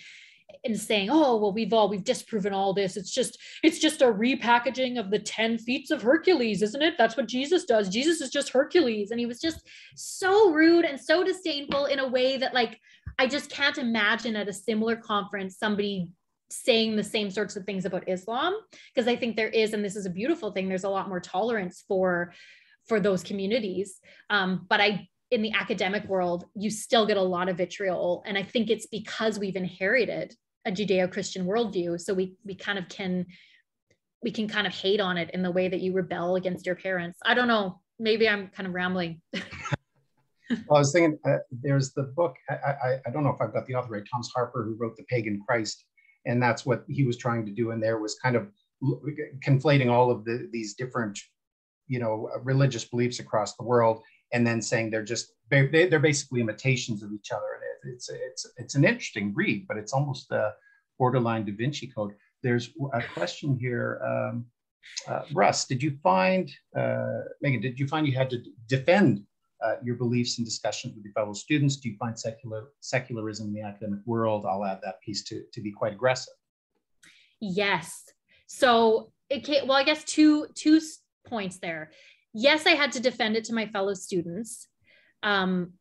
and saying, "Oh, well, we've all we've disproven all this. It's just it's just a repackaging of the 10 feats of Hercules, isn't it? That's what Jesus does. Jesus is just Hercules." And he was just so rude and so disdainful in a way that like I just can't imagine at a similar conference somebody saying the same sorts of things about Islam because I think there is, and this is a beautiful thing. There's a lot more tolerance for for those communities. Um, but I, in the academic world, you still get a lot of vitriol, and I think it's because we've inherited a Judeo-Christian worldview, so we we kind of can we can kind of hate on it in the way that you rebel against your parents. I don't know. Maybe I'm kind of rambling. well, I was thinking, uh, there's the book. I, I, I don't know if I've got the author right. Thomas Harpur, who wrote The Pagan Christ, and that's what he was trying to do in there was kind of conflating all of the, these different you know religious beliefs across the world and then saying they're just they're basically imitations of each other. And it's it's it's an interesting read but it's almost a borderline da vinci code. There's a question here um, uh, russ did you find uh, megan did you find you had to defend uh, your beliefs and discussions with your fellow students? Do you find secular secularism in the academic world? I'll add that piece to, to be quite aggressive. Yes. So it came, well, I guess two two points there. Yes, I had to defend it to my fellow students. Um,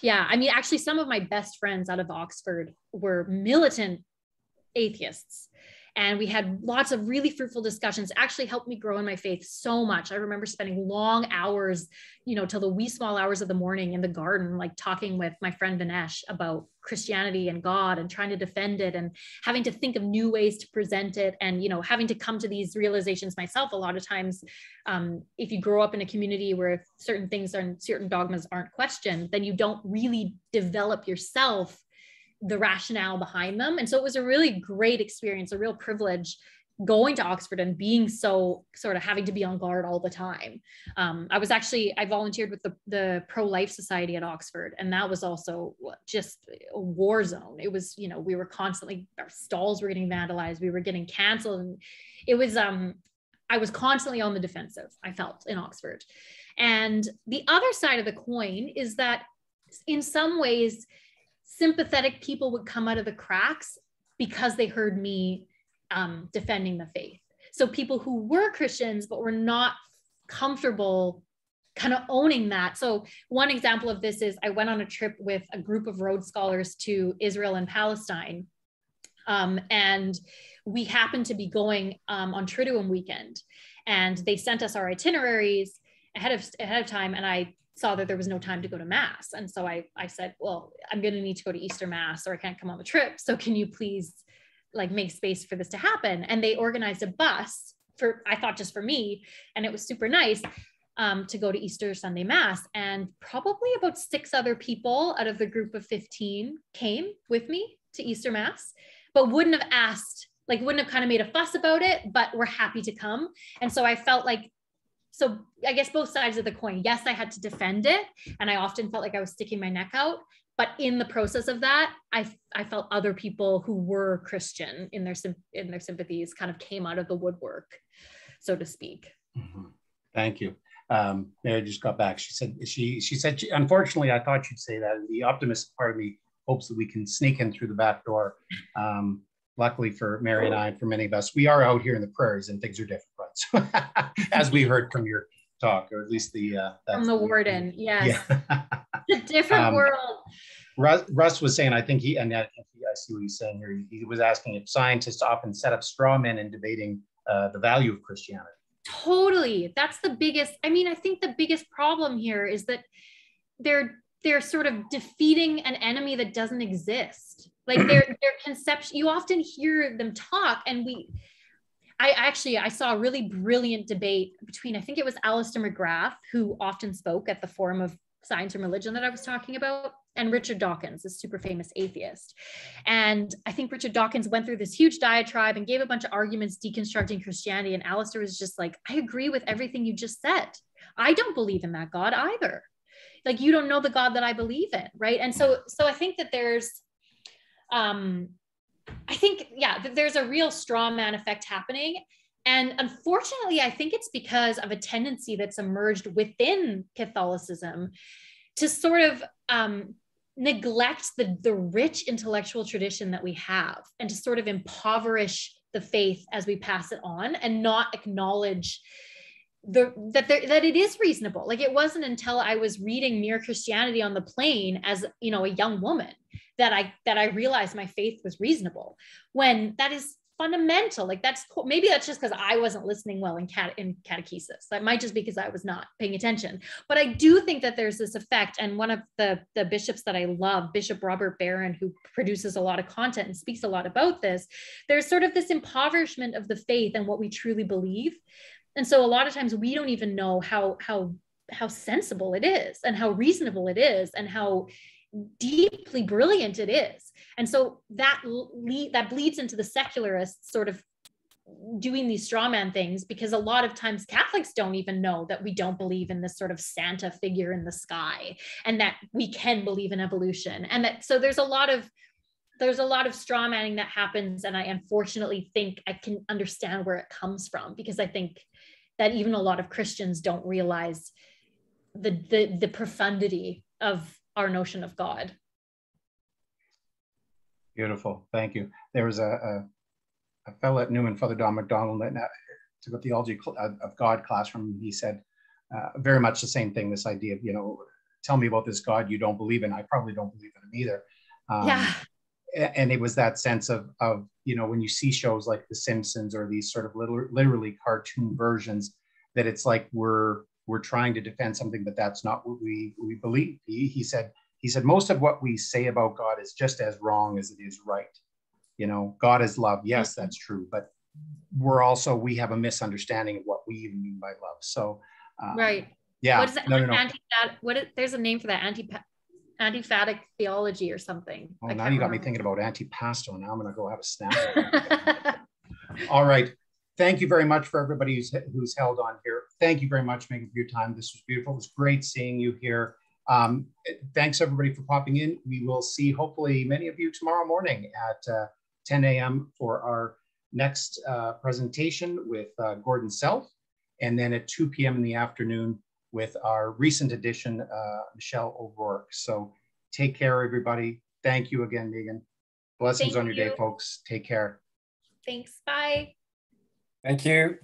yeah. I mean, actually, some of my best friends out of Oxford were militant atheists and we had lots of really fruitful discussions actually helped me grow in my faith so much. I remember spending long hours you know till the wee small hours of the morning in the garden like talking with my friend vinesh about christianity and god and trying to defend it and having to think of new ways to present it and you know having to come to these realizations myself a lot of times. Um, if you grow up in a community where certain things and certain dogmas aren't questioned then you don't really develop yourself the rationale behind them. And so it was a really great experience, a real privilege going to Oxford and being so sort of having to be on guard all the time. Um, I was actually, I volunteered with the, the Pro Life Society at Oxford, and that was also just a war zone. It was, you know, we were constantly, our stalls were getting vandalized, we were getting canceled. And it was, um, I was constantly on the defensive, I felt in Oxford. And the other side of the coin is that in some ways, sympathetic people would come out of the cracks because they heard me um, defending the faith. So people who were Christians but were not comfortable kind of owning that. So one example of this is I went on a trip with a group of Rhodes Scholars to Israel and Palestine. Um, and we happened to be going um, on Triduum weekend and they sent us our itineraries ahead of ahead of time and I saw that there was no time to go to mass. And so i i said well i'm going to need to go to easter mass or i can't come on the trip. So can you please like make space for this to happen? And they organized a bus for i thought just for me and it was super nice um, to go to easter sunday mass. And probably about six other people out of the group of 15 came with me to easter mass but wouldn't have asked like wouldn't have kind of made a fuss about it but were happy to come. And so i felt like so I guess both sides of the coin. Yes, I had to defend it, and I often felt like I was sticking my neck out. But in the process of that, I I felt other people who were Christian in their in their sympathies kind of came out of the woodwork, so to speak. Mm-hmm. Thank you. Um, Mary just got back. She said she she said she, unfortunately I thought you'd say that. The optimist part of me hopes that we can sneak in through the back door. Um, luckily for Mary and I, and for many of us, we are out here in the prairies and things are different, right? as we heard from your talk, or at least the uh, from the warden, yes, yeah. a different um, world. Russ, Russ, was saying, I think he, and I, I see what he's saying here. He, he was asking if scientists often set up straw men in debating uh, the value of Christianity. Totally, that's the biggest. I mean, I think the biggest problem here is that they're they're sort of defeating an enemy that doesn't exist like their their conception you often hear them talk and we I actually I saw a really brilliant debate between I think it was Alister McGrath who often spoke at the Forum of Science and Religion that I was talking about and Richard Dawkins, a super famous atheist. And I think Richard Dawkins went through this huge diatribe and gave a bunch of arguments deconstructing Christianity and Alister was just like I agree with everything you just said. I don't believe in that God either. Like you don't know the God that I believe in, right? And so so I think that there's um, I think, yeah, there's a real straw man effect happening. And unfortunately, I think it's because of a tendency that's emerged within Catholicism to sort of um, neglect the, the rich intellectual tradition that we have and to sort of impoverish the faith as we pass it on and not acknowledge the that there that it is reasonable like it wasn't until i was reading mere christianity on the plane as you know a young woman that I that I realized my faith was reasonable when that is fundamental. Like that's cool. maybe that's just because i wasn't listening well in cat in catechesis. That might just be because i was not paying attention. But i do think that there's this effect and one of the the bishops that i love bishop robert barron who produces a lot of content and speaks a lot about this there's sort of this impoverishment of the faith and what we truly believe. And so a lot of times we don't even know how how how sensible it is and how reasonable it is and how deeply brilliant it is and so that le- that bleeds into the secularists sort of doing these straw man things because a lot of times Catholics don't even know that we don't believe in this sort of Santa figure in the sky and that we can believe in evolution. And that so there's a lot of there's a lot of straw manning that happens. And I unfortunately think I can understand where it comes from because I think that even a lot of Christians don't realize the the the profundity of our notion of God. Beautiful, thank you. There was a, a, a fellow at Newman, Father Don McDonald, that took a theology of God class from him. He said uh, very much the same thing. This idea of you know, tell me about this God you don't believe in. I probably don't believe in him either. Um, yeah. And it was that sense of of you know when you see shows like The Simpsons or these sort of literally, literally cartoon versions that it's like we're we're trying to defend something, but that's not what we we believe. He, he said he said most of what we say about God is just as wrong as it is right. You know, God is love. Yes, that's true, but we're also we have a misunderstanding of what we even mean by love. So um, right. Yeah. What is it? No, no, no. What is, there's a name for that anti antiphatic theology or something. Oh, now you got remember. me thinking about antipasto. Now I'm going to go have a snap. All right. Thank you very much for everybody who's, who's held on here. Thank you very much, Megan, for your time. This was beautiful. It was great seeing you here. Um, thanks everybody for popping in. We will see hopefully many of you tomorrow morning at uh, 10 a.m. for our next uh, presentation with uh, Gordon Self, and then at 2 p.m. in the afternoon with our recent addition, uh, Michelle O'Rourke. So take care, everybody. Thank you again, Megan. Blessings Thank on your you. day, folks. Take care. Thanks. Bye. Thank you.